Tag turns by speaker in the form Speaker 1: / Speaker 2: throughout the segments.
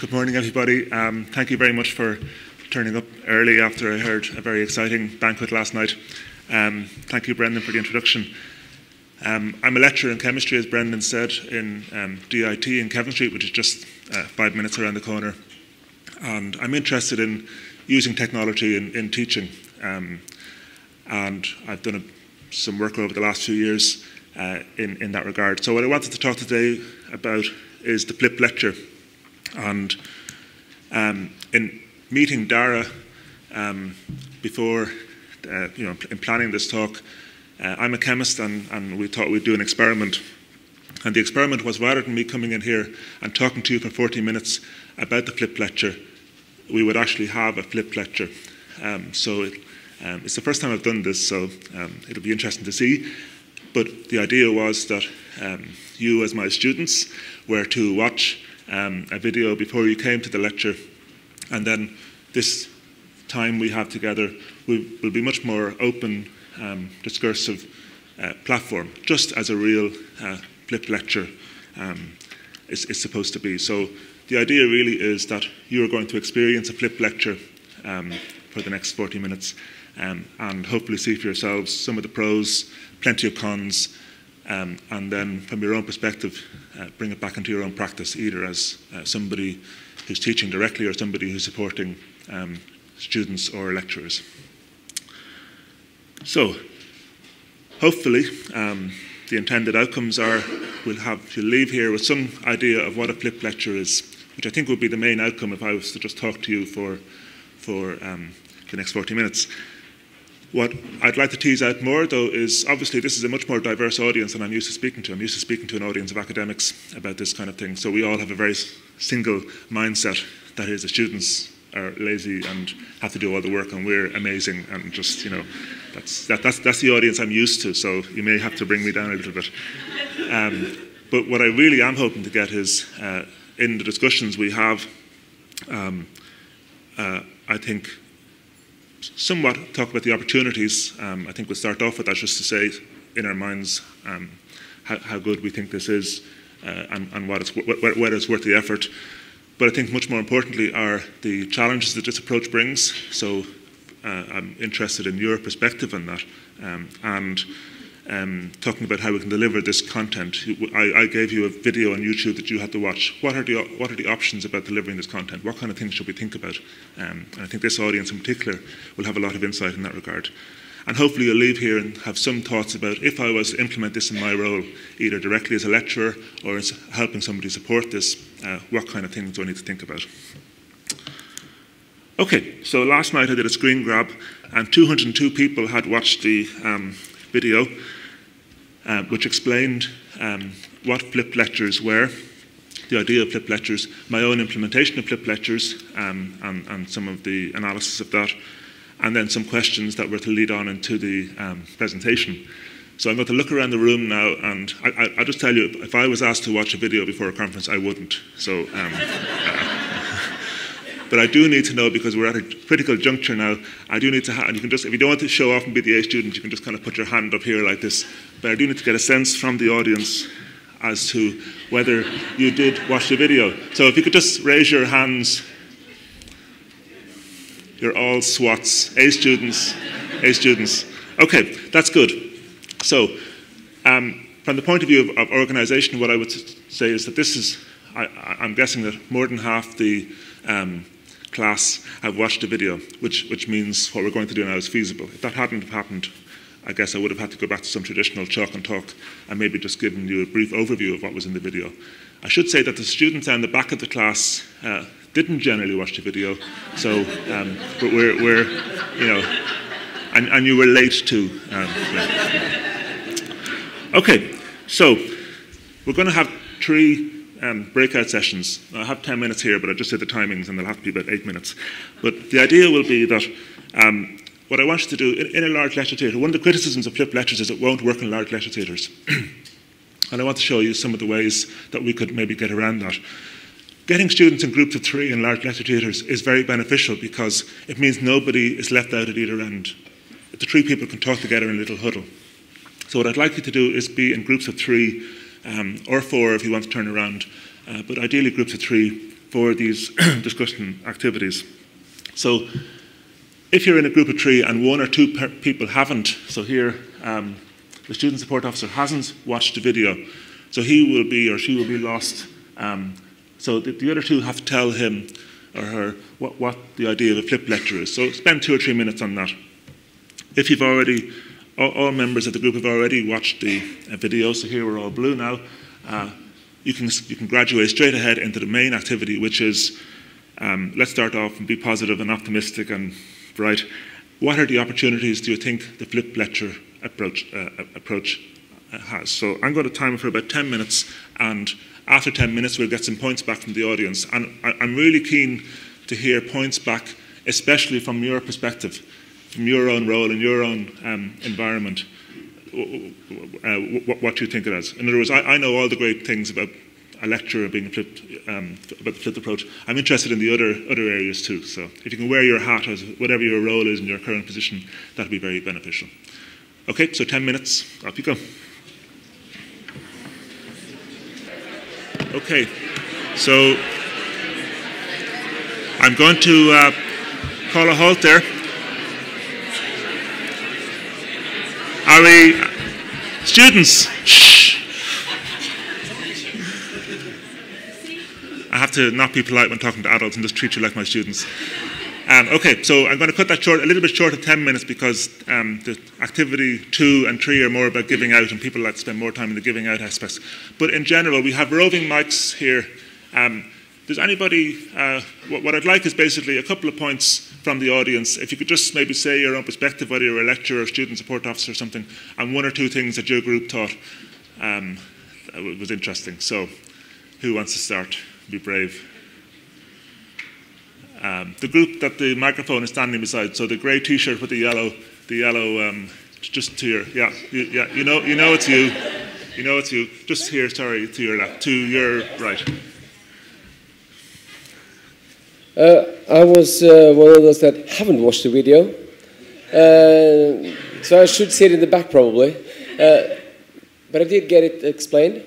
Speaker 1: Good morning, everybody. Um, thank you very much for turning up early after I heard a very exciting banquet last night. Um, thank you, Brendan, for the introduction. Um, I'm a lecturer in chemistry, as Brendan said, in um, DIT in Kevin Street, which is just uh, five minutes around the corner. And I'm interested in using technology in, in teaching. Um, and I've done a, some work over the last few years uh, in, in that regard. So, what I wanted to talk today about is the Flip Lecture. And um, in meeting Dara um, before, uh, you know, in planning this talk, uh, I'm a chemist and, and, we thought we'd do an experiment. And the experiment was rather than me coming in here and talking to you for 40 minutes about the flip lecture, we would actually have a flip lecture. Um, so it, um, it's the first time I've done this, so um, it'll be interesting to see. But the idea was that um, you, as my students, were to watch um, a video before you came to the lecture, and then this time we have together will, will be much more open, um, discursive uh, platform, just as a real uh, flip lecture um, is, is, supposed to be. So the idea really is that you are going to experience a flip lecture um, for the next 40 minutes um, and hopefully see for yourselves some of the pros, plenty of cons, um, and then from your own perspective, uh, bring it back into your own practice, either as uh, somebody who's teaching directly or somebody who's supporting um, students or lecturers. So, hopefully, um, the intended outcomes are we'll have you leave here with some idea of what a flip lecture is, which I think would be the main outcome if I was to just talk to you for for um, the next 40 minutes. What I'd like to tease out more, though, is obviously this is a much more diverse audience than I'm used to speaking to. I'm used to speaking to an audience of academics about this kind of thing. So we all have a very single mindset that is, the students are lazy and have to do all the work, and we're amazing, and just you know, that's that, that's that's the audience I'm used to. So you may have to bring me down a little bit. Um, but what I really am hoping to get is uh, in the discussions we have. Um, uh, I think somewhat talk about the opportunities. Um, I think we'll start off with that just to say in our minds um, how, how, good we think this is uh, and, and what it's, whether it's worth the effort. But I think much more importantly are the challenges that this approach brings. So uh, I'm interested in your perspective on that. Um, and um, talking about how we can deliver this content. I, I, gave you a video on YouTube that you had to watch. What are the what are the options about delivering this content? What kind of things should we think about? Um, and I think this audience in particular will have a lot of insight in that regard. And hopefully you'll leave here and have some thoughts about if I was to implement this in my role, either directly as a lecturer or as helping somebody support this, uh, what kind of things do I need to think about? Okay, so last night I did a screen grab, and 202 people had watched the um, video, uh, which explained um, what flip lectures were, the idea of flip lectures, my own implementation of flip lectures, um, and, and, some of the analysis of that, and then some questions that were to lead on into the um, presentation. So I'm going to look around the room now, and I, will just tell you, if I was asked to watch a video before a conference, I wouldn't. So um, but I do need to know because we're at a critical juncture now. I do need to, and you can just, if you don't want to show off and be the A student, you can just kind of put your hand up here like this. But I do need to get a sense from the audience as to whether you did watch the video. So if you could just raise your hands. You're all SWATs, A students, A students. Okay, that's good. So, um, from the point of view of, of organisation, what I would say is that this is, I, am guessing that more than half the um, class I've watched the video, which, which means what we're going to do now is feasible. If that hadn't happened, I guess I would have had to go back to some traditional chalk and talk and maybe just given you a brief overview of what was in the video. I should say that the students down the back of the class uh, didn't generally watch the video, so um, we're, we're, you know, and, and you were late too. Um, yeah. Okay, so we're going to have three um, breakout sessions. I have 10 minutes here, but I just said the timings and they'll have to be about eight minutes. But the idea will be that um, what I want you to do in, in, a large lecture theatre, one of the criticisms of flipped lectures is it won't work in large lecture theatres. and I want to show you some of the ways that we could maybe get around that. Getting students in groups of three in large lecture theatres is very beneficial because it means nobody is left out at either end. The three people can talk together in a little huddle. So what I'd like you to do is be in groups of three um, or four if you want to turn around, uh, but ideally groups of three for these discussion activities. So if you're in a group of three and one or two people haven't, so here um, the student support officer hasn't watched the video, so he will be or she will be lost. Um, so the, the, other two have to tell him or her what, what the idea of a flip lecture is. So spend two or three minutes on that. If you've already, all, all members of the group have already watched the uh, video, so here we're all blue now, uh, you, can, you can graduate straight ahead into the main activity, which is um, let's start off and be positive and optimistic and bright. What are the opportunities do you think the flip lecture approach, uh, approach uh, has? So I'm going to time it for about 10 minutes, and after 10 minutes, we'll get some points back from the audience. And I, I'm really keen to hear points back, especially from your perspective from your own role in your own um, environment, uh, what, you think it is. In other words, I, I, know all the great things about a lecturer being flipped, um, about the flipped approach. I'm interested in the other, other areas too. So if you can wear your hat as whatever your role is in your current position, that'd be very beneficial. Okay, so 10 minutes, off you go. Okay, so I'm going to uh, call a halt there. Are we students? Shh. I have to not be polite when talking to adults and just treat you like my students. Um, okay, so I'm going to cut that short, a little bit short of 10 minutes because um, the activity two and three are more about giving out and people like to spend more time in the giving out aspects. But in general, we have roving mics here. Um, does anybody, uh, what, what, I'd like is basically a couple of points from the audience. If you could just maybe say your own perspective, whether you're a lecturer or student support officer or something, and one or two things that your group thought um, was interesting. So, who wants to start? Be brave. Um, the group that the microphone is standing beside, so the grey T-shirt with the yellow, the yellow, um, just to your, yeah, you, yeah, you know, you know it's you, you know it's you. Just here, sorry, to your left, to your right.
Speaker 2: Uh, I was uh, one of those that haven't watched the video, uh, so I should sit in the back probably. Uh, but I did get it explained,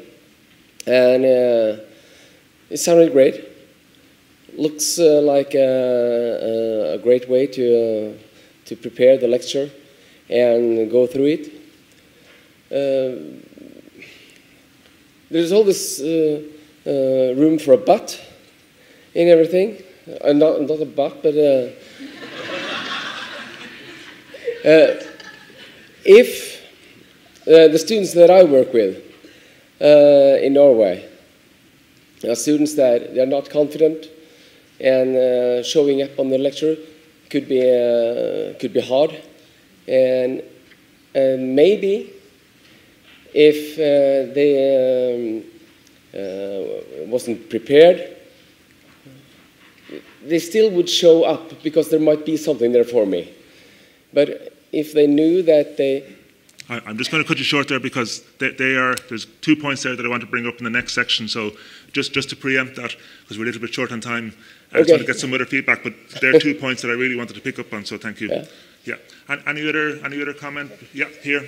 Speaker 2: and uh, it sounded great. Looks uh, like a, a, great way to to prepare the lecture and go through it. there's all always room for a but in everything uh, not, not a buck, but uh, if uh, the students that I work with uh, in Norway are students that they're not confident and uh, showing up on the lecture could be could be hard, and maybe if they um, wasn't prepared they still would show up because there might be something there for me. But if they knew that they
Speaker 1: I'm just going to cut you short there because they, they, are. There's two points there that I want to bring up in the next section. So just just to preempt that, because we're a little bit short on time, I just want to get some other feedback. But there are two points that I really wanted to pick up on. So thank you. Yeah. yeah. And any other any other comment? Yeah, here.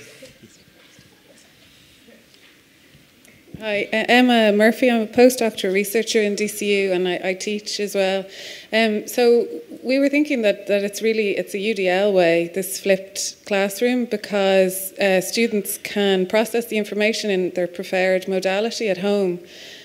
Speaker 3: Hi, Emma Murphy. I'm a postdoctoral researcher in DCU and I, I teach as well. Um, so we were thinking that, that it's really it's a UDL way, this flipped classroom, because uh, students can process the information in their preferred modality at home.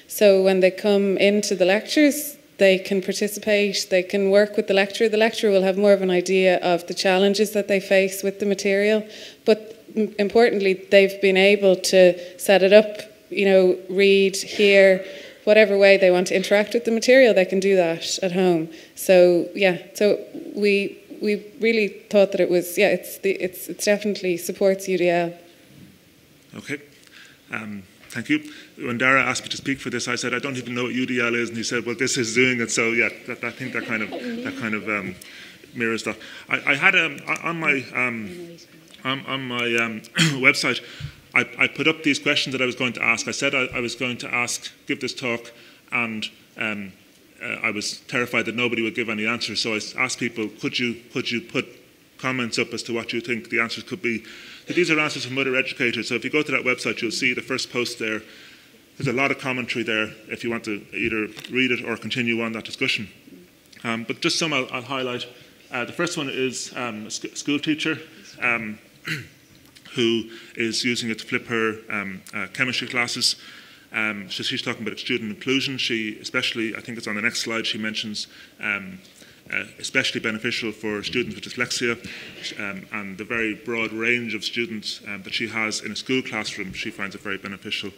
Speaker 3: So when they come into the lectures, they can participate, they can work with the lecturer. The lecturer will have more of an idea of the challenges that they face with the material, but importantly, they've been able to set it up you know, read, hear, whatever way they want to interact with the material, they can do that at home. So yeah, so we we really thought that it was yeah, it's the it's it's definitely supports UDL.
Speaker 1: Okay. Um, thank you. When Dara asked me to speak for this, I said I don't even know what UDL is, and he said, "Well, this is doing it." So yeah, that, I think that kind of that kind of um, mirrors stuff. I, I had um, on my um, on, on my um, website. I, I, put up these questions that I was going to ask. I said I, I was going to ask, give this talk, and um, uh, I was terrified that nobody would give any answers. So I asked people, could you, could you put comments up as to what you think the answers could be? these are answers from other educators. So if you go to that website, you'll see the first post there. there's a lot of commentary there if you want to either read it or continue on that discussion. Um, but just some I'll, I'll highlight. Uh, the first one is um, a sc school teacher um, who is using it to flip her um, uh, chemistry classes. Um, so she's talking about student inclusion. She, especially, I think it's on the next slide, she mentions um, uh, especially beneficial for students with dyslexia um, and the very broad range of students um, that she has in a school classroom. She finds it very beneficial.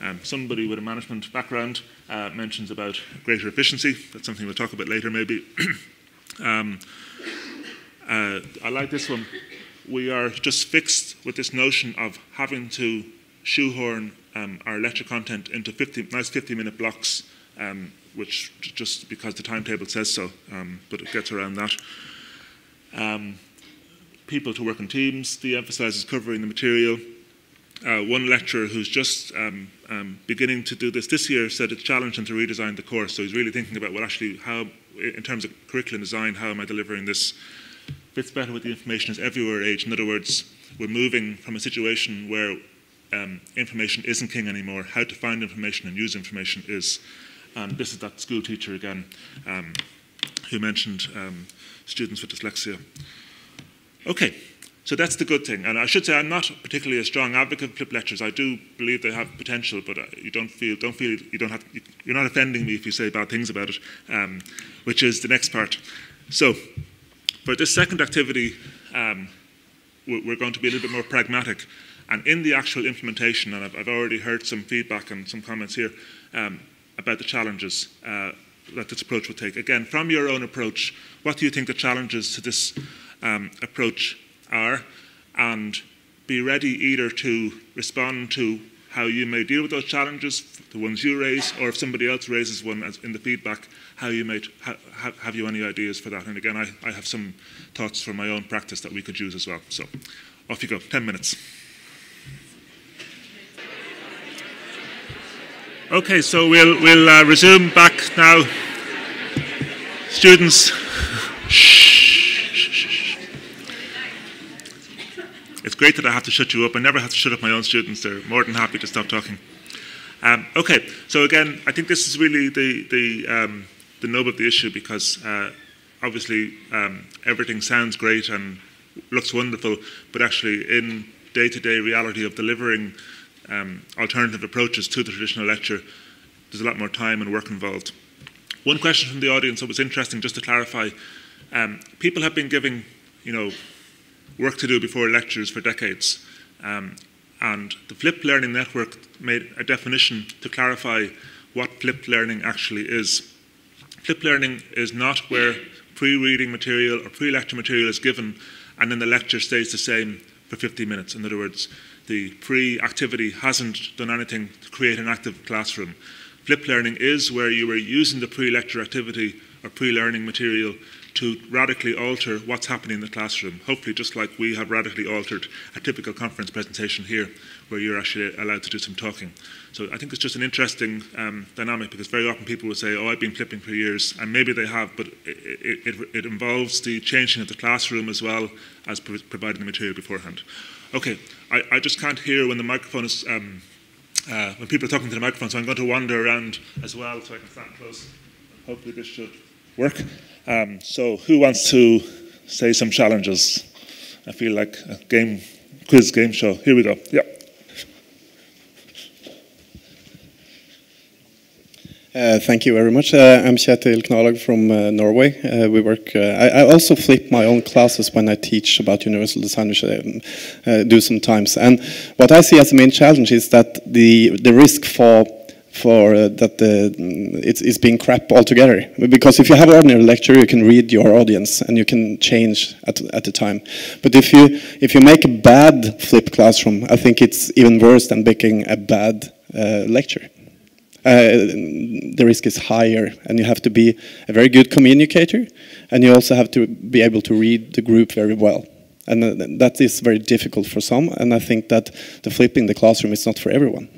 Speaker 1: Um, somebody with a management background uh, mentions about greater efficiency. That's something we'll talk about later, maybe. uh, I like this one. We are just fixed with this notion of having to shoehorn um, our lecture content into 50, nice 50 minute blocks, um, which just because the timetable says so, um, but it gets around that. Um, people to work in teams, de emphasises covering the material. Uh, one lecturer who's just um, um, beginning to do this this year said it's challenged him to redesign the course. So he's really thinking about, well, actually, how, in terms of curriculum design, how am I delivering this? Fits better with the information is everywhere age. In other words, we're moving from a situation where um, information isn't king anymore. How to find information and use information is. And this is that school teacher again um, who mentioned um, students with dyslexia. Okay, so that's the good thing. And I should say I'm not particularly a strong advocate of flip lectures. I do believe they have potential, but uh, you don't feel don't feel you don't have you're not offending me if you say bad things about it, um, which is the next part. So for this second activity, um, we're going to be a little bit more pragmatic. And in the actual implementation, and I've, I've already heard some feedback and some comments here um, about the challenges uh, that this approach will take. Again, from your own approach, what do you think the challenges to this um, approach are, and be ready either to respond to how you may deal with those challenges, the ones you raise, or if somebody else raises one in the feedback, how you might ha have you any ideas for that? And again, I, I have some thoughts from my own practice that we could use as well. So off you go, 10 minutes. Okay, so we'll, we'll uh, resume back now. Students, It's great that I have to shut you up. I never have to shut up my own students. They're more than happy to stop talking. Um, okay, so again, I think this is really the, the, um, the nub of the issue because uh, obviously um, everything sounds great and looks wonderful, but actually in day-to-day -day reality of delivering um, alternative approaches to the traditional lecture, there's a lot more time and work involved. One question from the audience that was interesting, just to clarify, um, people have been giving, you know, work to do before lectures for decades. Um, and the Flipped Learning Network made a definition to clarify what flipped learning actually is. Flipped learning is not where pre-reading material or pre-lecture material is given and then the lecture stays the same for 50 minutes. In other words, the pre-activity hasn't done anything to create an active classroom. Flipped learning is where you are using the pre-lecture activity or pre-learning material to radically alter what's happening in the classroom. Hopefully, just like we have radically altered a typical conference presentation here, where you're actually allowed to do some talking. So I think it's just an interesting um, dynamic because very often people will say, "Oh, I've been flipping for years," and maybe they have, but it, it, it involves the changing of the classroom as well as pro providing the material beforehand. Okay, I, I, just can't hear when the microphone is. Um, uh, when people are talking to the microphone, so I'm going to wander around as well so I can stand close. Hopefully, this should work. Um, so who wants to say some challenges? I feel like a game quiz game show. Here we go. Yeah.
Speaker 4: Uh, thank you very much. Uh, I'm Kjetil Knalag from uh, Norway. Uh, we work. Uh, I, I, also flip my own classes when I teach about universal design, which I um, uh, do sometimes. And what I see as the main challenge is that the the risk for for uh, that the, it's, it's being crap altogether. Because if you have an ordinary lecture, you can read your audience and you can change at, at the time. But if you, if you make a bad flipped classroom, I think it's even worse than making a bad uh, lecture. Uh, the risk is higher and you have to be a very good communicator and you also have to be able to read the group very well. And uh, that is very difficult for some and I think that the flipping the classroom is not for everyone.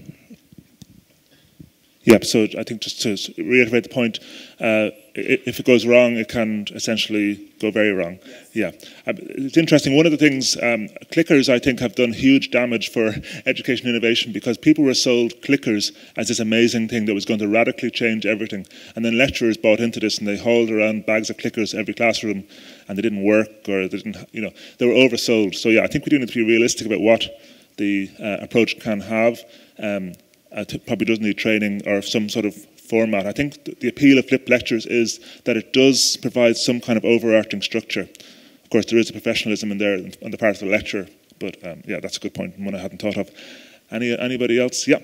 Speaker 1: Yeah, so I think just to reiterate the point, uh, if it goes wrong, it can essentially go very wrong. Yeah, um, it's interesting. One of the things, um, clickers, I think, have done huge damage for education innovation because people were sold clickers as this amazing thing that was going to radically change everything, and then lecturers bought into this and they hauled around bags of clickers every classroom, and they didn't work or they didn't, you know, they were oversold. So yeah, I think we do need to be realistic about what the uh, approach can have. Um, uh, probably doesn't need training or some sort of format. I think th the appeal of flipped lectures is that it does provide some kind of overarching structure. Of course, there is a professionalism in there on the part of the lecturer, but um, yeah, that's a good point, one I hadn't thought of. Any anybody else? Yeah.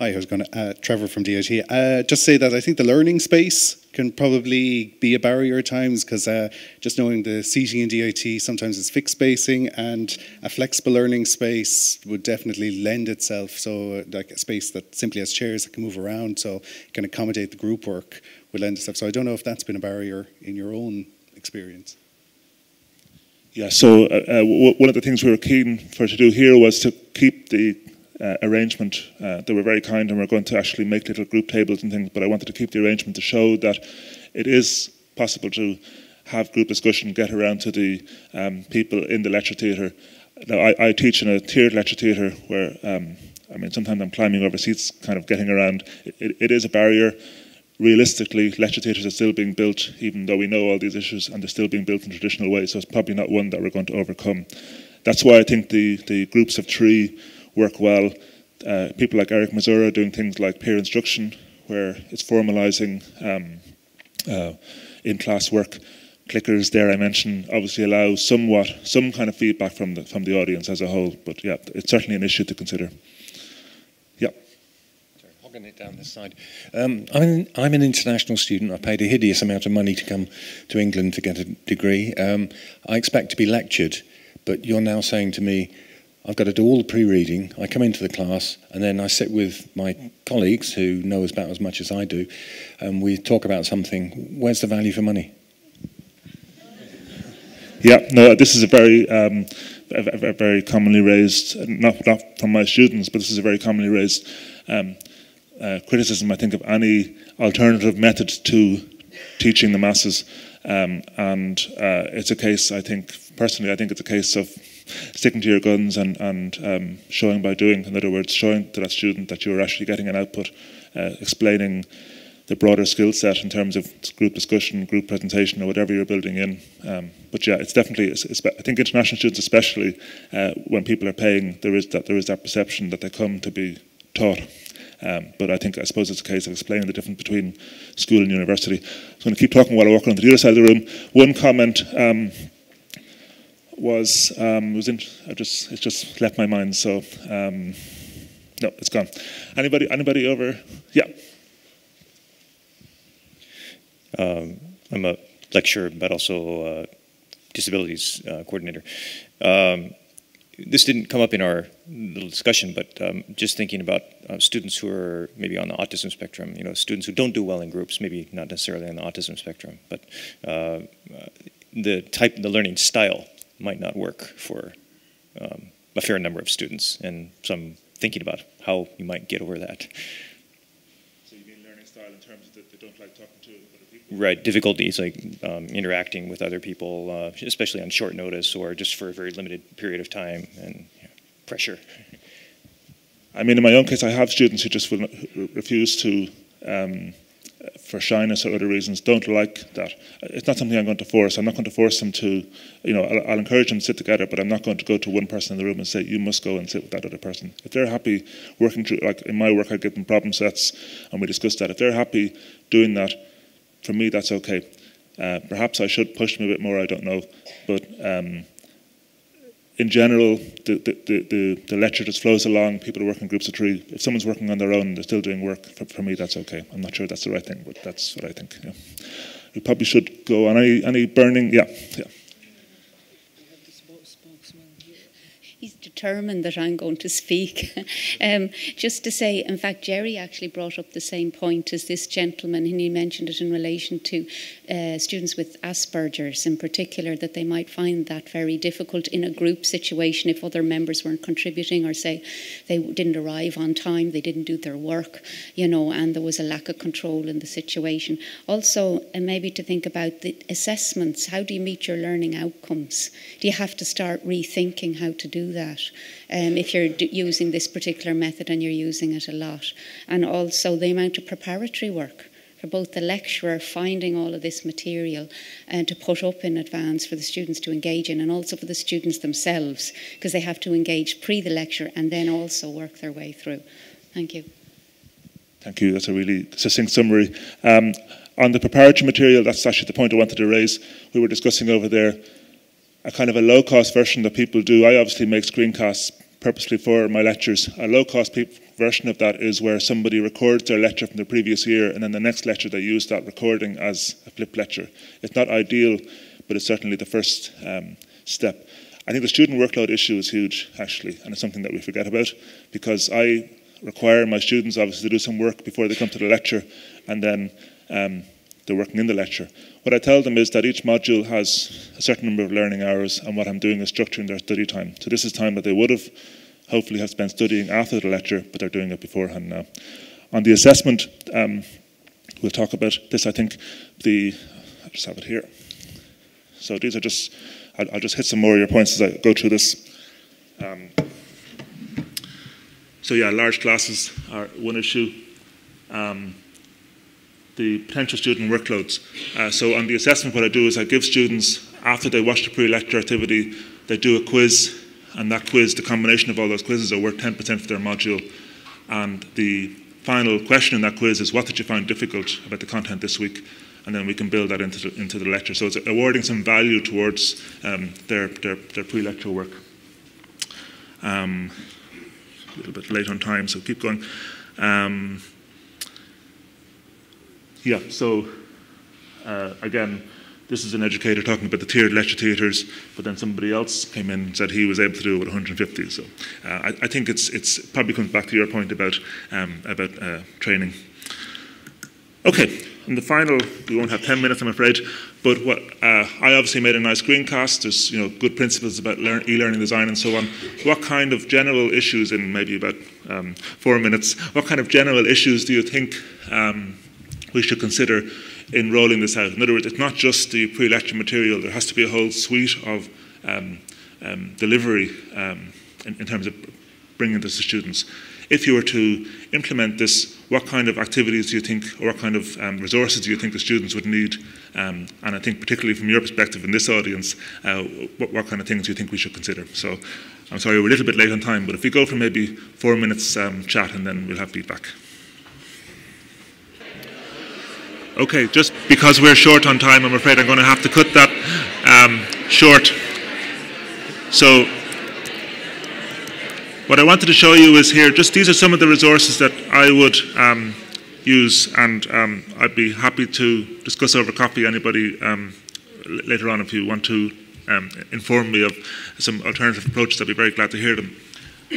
Speaker 5: Hi, I was going to uh, Trevor from DIT. Uh, just say that I think the learning space can probably be a barrier at times because uh, just knowing the seating in DIT, sometimes it's fixed spacing and a flexible learning space would definitely lend itself. So like a space that simply has chairs that can move around so can accommodate the group work would lend itself. So I don't know if that's been a barrier in your own experience.
Speaker 1: Yeah, so uh, uh, one of the things we were keen for to do here was to keep the uh, arrangement. Uh, they were very kind and we're going to actually make little group tables and things, but I wanted to keep the arrangement to show that it is possible to have group discussion, get around to the um, people in the lecture theatre. Now, I, I, teach in a tiered lecture theatre where, um, I mean, sometimes I'm climbing over seats, kind of getting around. it, it, it is a barrier. Realistically, lecture theatres are still being built, even though we know all these issues, and they're still being built in traditional ways, so it's probably not one that we're going to overcome. That's why I think the, the groups of three work well. Uh, people like Eric Mazura doing things like peer instruction, where it's formalizing um, uh, in-class work. Clickers there I mentioned obviously allow somewhat some kind of feedback from the from the audience as a whole. But yeah, it's certainly an issue to consider. Yeah.
Speaker 6: Hogging it down this side. Um, I'm, an, I'm an international student. I paid a hideous amount of money to come to England to get a degree. Um, I expect to be lectured, but you're now saying to me, I've got to do all the pre-reading. I come into the class and then I sit with my colleagues who know about as much as I do, and we talk about something. Where's the value for money?
Speaker 1: Yeah, no, this is a very, um, a, a very commonly raised, not, not from my students, but this is a very commonly raised um, uh, criticism, I think, of any alternative method to teaching the masses. Um, and uh, it's a case, I think, personally, I think it's a case of sticking to your guns and, and um, showing by doing. In other words, showing to that student that you're actually getting an output, uh, explaining the broader skill set in terms of group discussion, group presentation, or whatever you're building in. Um, but yeah, it's definitely. It's, I think international students, especially uh, when people are paying, there is that there is that perception that they come to be taught. Um, but I think I suppose it's a case of explaining the difference between school and university. I'm going to keep talking while I walk around the other side of the room. One comment. Um, was um, was in, I just it just left my mind. So um, no, it's gone. Anybody anybody over? Yeah.
Speaker 7: Um, I'm a lecturer, but also disabilities uh, coordinator. Um, this didn't come up in our little discussion, but um, just thinking about uh, students who are maybe on the autism spectrum, you know, students who don't do well in groups, maybe not necessarily on the autism spectrum, but uh, uh the type, the learning style might not work for um, a fair number of students. And so I'm thinking about how you might get over that.
Speaker 1: So you mean learning style in terms of that they don't like talking to other people?
Speaker 7: Right, difficulties like um, interacting with other people, uh, especially on short notice or just for a very limited period of time, and pressure.
Speaker 1: I mean, in my own case, I have students who just will refuse to um, for shyness or other reasons don't like that. It's not something I'm going to force. I'm not going to force them to, you know, I'll, I'll, encourage them to sit together, but I'm not going to go to one person in the room and say, you must go and sit with that other person. If they're happy working through, like in my work, I give them problem sets and we discuss that. If they're happy doing that, for me, that's okay. Uh, perhaps I should push them a bit more, I don't know. But um, in general, the, the, the, the, lecture just flows along. People are working groups of three. If someone's working on their own, they're still doing work. For, for me, that's okay. I'm not sure that's the right thing, but that's what I think. Yeah. We probably should go on any, any burning. Yeah, yeah.
Speaker 8: Determined that I'm going to speak. um, just to say, in fact, Jerry actually brought up the same point as this gentleman, and he mentioned it in relation to uh, students with Asperger's in particular, that they might find that very difficult in a group situation if other members weren't contributing or say they didn't arrive on time, they didn't do their work, you know, and there was a lack of control in the situation. Also, and maybe to think about the assessments. How do you meet your learning outcomes? Do you have to start rethinking how to do that um, if you're using this particular method and you're using it a lot? And also the amount of preparatory work for both the lecturer finding all of this material and to put up in advance for the students to engage in, and also for the students themselves, because they have to engage pre the lecture and then also work their way through. Thank you.
Speaker 1: Thank you. That's a really succinct summary. Um, on the preparatory material, that's actually the point I wanted to raise. We were discussing over there a kind of a low cost version that people do. I obviously make screencasts purposely for my lectures. A low cost version of that is where somebody records their lecture from the previous year and then the next lecture they use that recording as a flip lecture. It's not ideal, but it's certainly the first um, step. I think the student workload issue is huge, actually, and it's something that we forget about because I require my students obviously to do some work before they come to the lecture and then um, they're working in the lecture. What I tell them is that each module has a certain number of learning hours, and what I'm doing is structuring their study time. So this is time that they would have hopefully have spent studying after the lecture, but they're doing it beforehand now. On the assessment, um, we'll talk about this. I think the I just have it here. So these are just I'll, I'll just hit some more of your points as I go through this. Um, so yeah, large classes are one issue. Um, the potential student workloads. Uh, so on the assessment, what I do is I give students, after they watch the pre-lecture activity, they do a quiz, and that quiz, the combination of all those quizzes are worth 10% of their module. And the final question in that quiz is, what did you find difficult about the content this week? And then we can build that into the, into the lecture. So it's awarding some value towards um, their, their, their pre-lecture work. Um, a little bit late on time, so keep going. Um, yeah, so uh, again, this is an educator talking about the tiered lecture theatres, but then somebody else came in and said he was able to do it with 150. So uh, I, I, think it's it's probably comes back to your point about um, about uh, training. Okay, in the final, we won't have 10 minutes, I'm afraid. But what uh, I obviously made a nice screencast. There's you know good principles about e-learning design and so on. What kind of general issues in maybe about um, four minutes? What kind of general issues do you think? Um, we should consider in rolling this out. In other words, it's not just the pre-lecture material, there has to be a whole suite of um, um, delivery um, in, in, terms of bringing this to students. If you were to implement this, what kind of activities do you think, or what kind of um, resources do you think the students would need? Um, and I think particularly from your perspective in this audience, uh, what, what, kind of things do you think we should consider? So I'm sorry, we're a little bit late on time, but if we go for maybe four minutes um, chat and then we'll have feedback. Okay, just because we're short on time, I'm afraid I'm going to have to cut that um, short. So, what I wanted to show you is here, just these are some of the resources that I would um, use, and um, I'd be happy to discuss over coffee anybody um, later on if you want to um, inform me of some alternative approaches, I'd be very glad to hear them.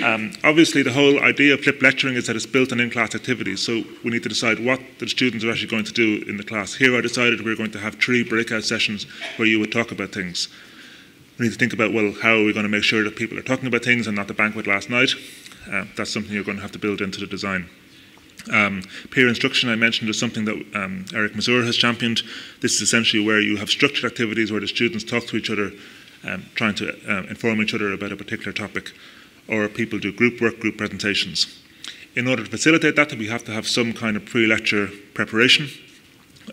Speaker 1: Um, obviously, the whole idea of flip lecturing is that it's built on in-class activities, so we need to decide what the students are actually going to do in the class. Here I decided we're going to have three breakout sessions where you would talk about things. We need to think about, well, how are we going to make sure that people are talking about things and not the banquet last night? Uh, that's something you're going to have to build into the design. Um, peer instruction, I mentioned, is something that um, Eric Mazur has championed. This is essentially where you have structured activities where the students talk to each other, um, trying to uh, inform each other about a particular topic or people do group work, group presentations. In order to facilitate that, we have to have some kind of pre-lecture preparation.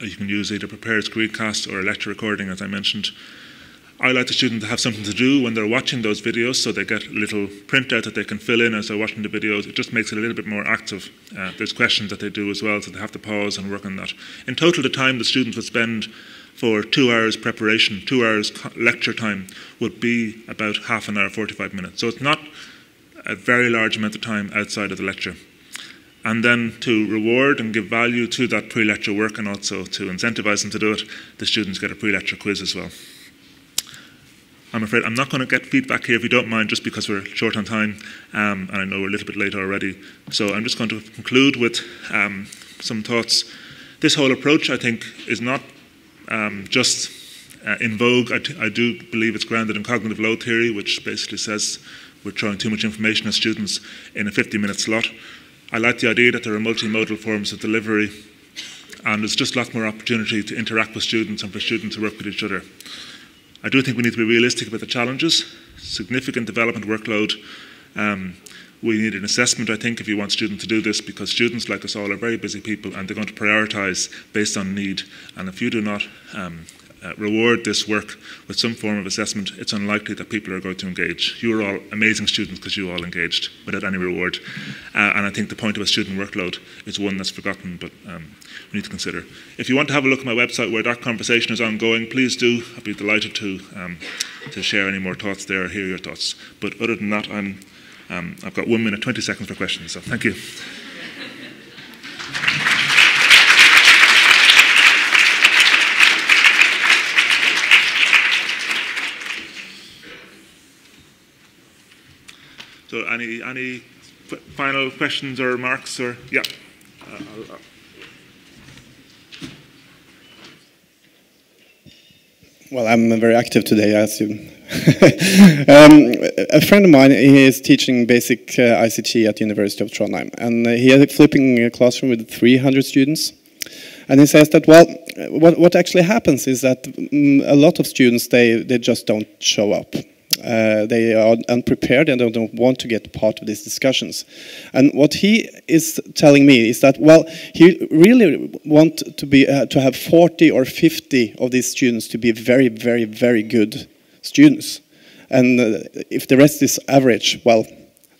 Speaker 1: You can use either prepared screencast or a lecture recording, as I mentioned. I like the student to have something to do when they're watching those videos, so they get a little printout that they can fill in as they're watching the videos. It just makes it a little bit more active. Uh, there's questions that they do as well, so they have to pause and work on that. In total, the time the students would spend for two hours preparation, two hours lecture time, would be about half an hour, 45 minutes. So it's not a very large amount of time outside of the lecture. And then to reward and give value to that pre lecture work and also to incentivize them to do it, the students get a pre lecture quiz as well. I'm afraid I'm not going to get feedback here if you don't mind, just because we're short on time um, and I know we're a little bit late already. So I'm just going to conclude with um, some thoughts. This whole approach, I think, is not um, just uh, in vogue. I, do believe it's grounded in cognitive load theory, which basically says we're throwing too much information at students in a 50 minute slot. I like the idea that there are multimodal forms of delivery and there's just lots more opportunity to interact with students and for students to work with each other. I do think we need to be realistic about the challenges, significant development workload. Um, we need an assessment, I think, if you want students to do this, because students, like us all, are very busy people and they're going to prioritise based on need. And if you do not um, uh, reward this work with some form of assessment, it's unlikely that people are going to engage. You are all amazing students because you all engaged without any reward. Uh, and I think the point of a student workload is one that's forgotten, but um, we need to consider. If you want to have a look at my website where that conversation is ongoing, please do. I'd be delighted to, um, to share any more thoughts there or hear your thoughts. But other than that, I'm, um, I've got one minute, 20 seconds for questions, so thank you. So any any final questions or remarks or yeah. Uh,
Speaker 4: well, I'm very active today, I assume. um, a friend of mine he is teaching basic uh, ICT at the University of Trondheim, and he flipping a classroom with 300 students. And he says that, well, what, what actually happens is that um, a lot of students, they, they just don't show up. Uh, they are unprepared and don't want to get part of these discussions. And what he is telling me is that, well, he really want to be uh, to have 40 or 50 of these students to be very, very, very good students. And uh, if the rest is average, well,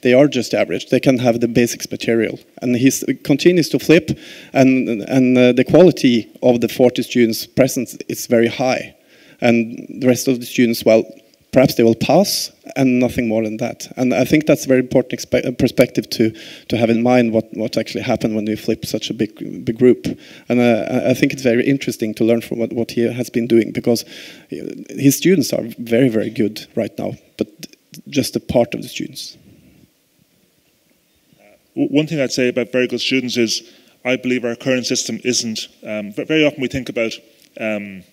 Speaker 4: they are just average. They can have the basics material. And he continues to flip, and, and uh, the quality of the 40 students present is very high. And the rest of the students, well, perhaps they will pass and nothing more than that. And I think that's a very important uh, perspective to, to have in mind what, what actually happened when we flip such a big, big group. And uh, I think it's very interesting to learn from what, what he has been doing because his students are very, very good right now, but just a part of the students.
Speaker 1: Uh, one thing I'd say about very good students is I believe our current system isn't, um, very often we think about um,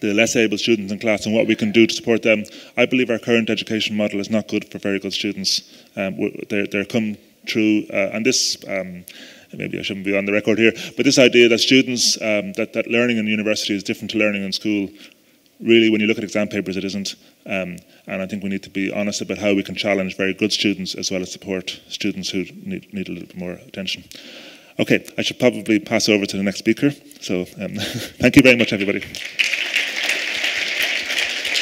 Speaker 1: the less able students in class and what we can do to support them. I believe our current education model is not good for very good students. Um, they're, they're, come through, uh, and this, um, maybe I shouldn't be on the record here, but this idea that students, um, that, that learning in university is different to learning in school, really, when you look at exam papers, it isn't. Um, and I think we need to be honest about how we can challenge very good students as well as support students who need, need a little bit more attention. Okay, I should probably pass over to the next speaker. So um, thank you very much, everybody.